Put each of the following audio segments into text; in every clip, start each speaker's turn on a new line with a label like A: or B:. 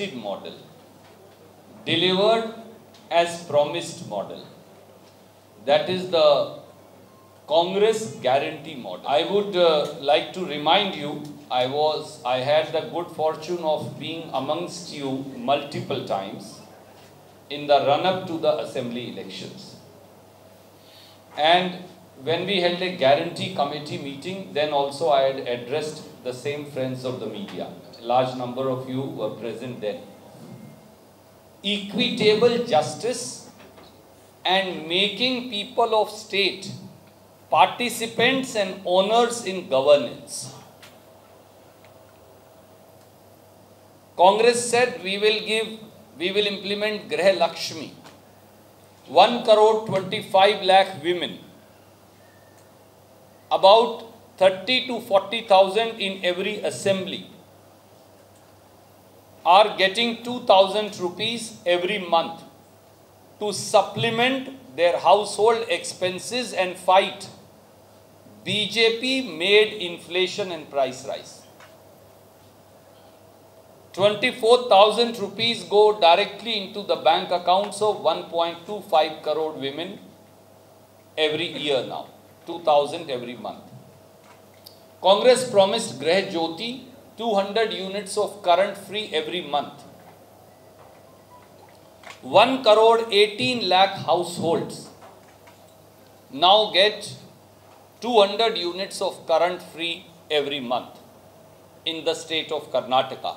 A: tested model, delivered as promised model. That is the Congress guarantee model. I would uh, like to remind you, I was, I had the good fortune of being amongst you multiple times in the run-up to the assembly elections. And when we held a guarantee committee meeting, then also I had addressed the same friends of the media. A large number of you were present then. Equitable justice and making people of state participants and owners in governance. Congress said we will give, we will implement Grah Lakshmi. 1 crore 25 lakh women. About 30 to 40,000 in every assembly are getting 2000 rupees every month to supplement their household expenses and fight BJP made inflation and price rise. 24,000 rupees go directly into the bank accounts of 1.25 crore women every year now. 2000 every month. Congress promised Grah Jyoti 200 units of current free every month. 1 crore 18 lakh households now get 200 units of current free every month in the state of Karnataka.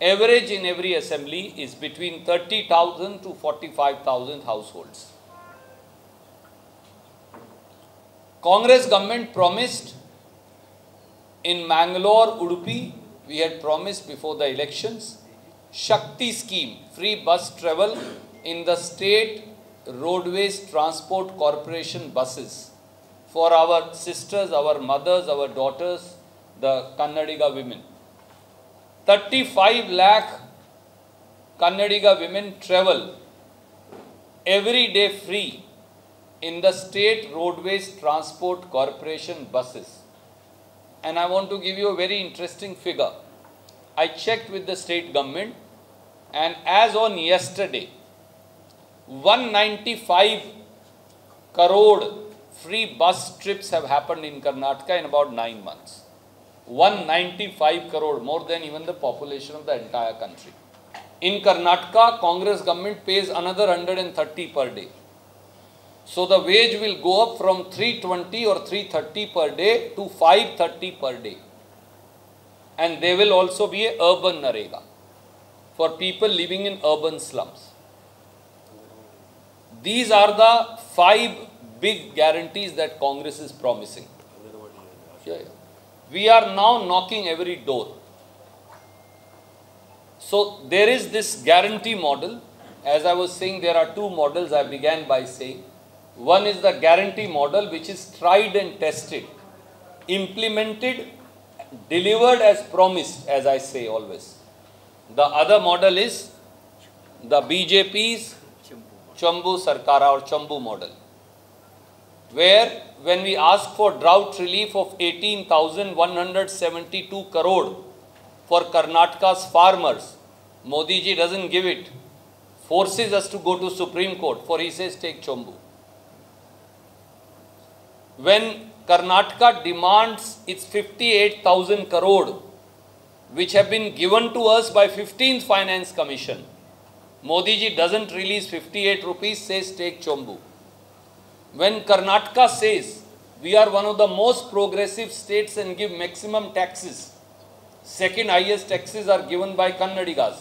A: Average in every assembly is between 30,000 to 45,000 households. Congress government promised in Mangalore, Udupi, we had promised before the elections, Shakti scheme, free bus travel in the state roadways transport corporation buses for our sisters, our mothers, our daughters, the Kannadiga women. 35 lakh Kannadiga women travel every day free in the state roadways transport corporation buses. And I want to give you a very interesting figure. I checked with the state government and as on yesterday, 195 crore free bus trips have happened in Karnataka in about nine months. 195 crore, more than even the population of the entire country. In Karnataka, Congress government pays another 130 per day. So the wage will go up from 320 or 330 per day to 530 per day. And there will also be a urban NREGA for people living in urban slums. These are the five big guarantees that Congress is promising. Yeah, yeah. We are now knocking every door. So there is this guarantee model. As I was saying, there are two models I began by saying. One is the guarantee model, which is tried and tested, implemented, delivered as promised, as I say always. The other model is the BJP's Chambu Sarkara or Chambu model, where when we ask for drought relief of 18,172 crore for Karnataka's farmers, Modi ji doesn't give it, forces us to go to Supreme Court, for he says take Chambu. When Karnataka demands its 58,000 crore, which have been given to us by 15th Finance Commission, Modi ji doesn't release 58 rupees, says take Chambu. When Karnataka says we are one of the most progressive states and give maximum taxes, second highest taxes are given by Kannadigas.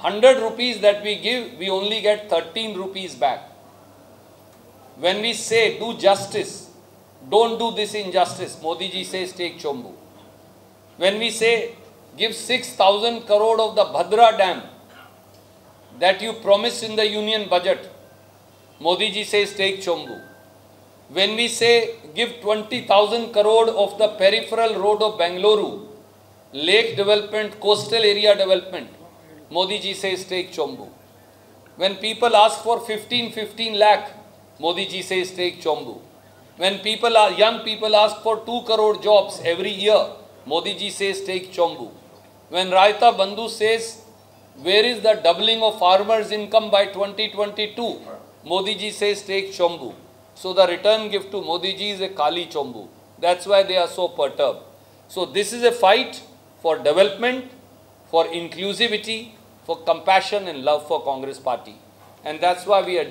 A: 100 rupees that we give, we only get 13 rupees back. When we say do justice, don't do this injustice, Modi ji says take Chambu. When we say give 6,000 crore of the Bhadra Dam that you promised in the union budget, Modi ji says take Chambu. When we say give 20,000 crore of the peripheral road of Bangalore, lake development, coastal area development, Modi ji says take Chambu. When people ask for 15, 15 lakh, Modi ji says take Chambu. When people are, young people ask for 2 crore jobs every year, Modi ji says take Chambu. When Raita Bandhu says Where is the doubling of farmers' income by 2022? Modi ji says take Chombu. So the return gift to Modi ji is a Kali Chombu. That's why they are so perturbed. So this is a fight for development, for inclusivity, for compassion and love for Congress party. And that's why we are